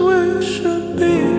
we should be.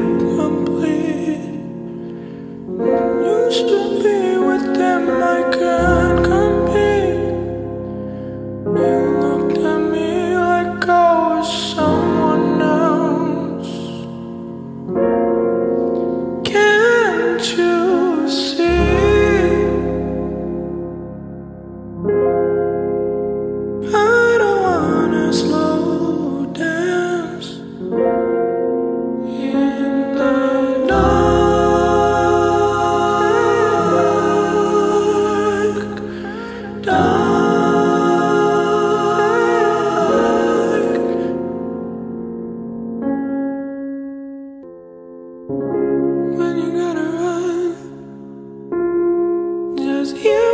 When you gotta run, just you.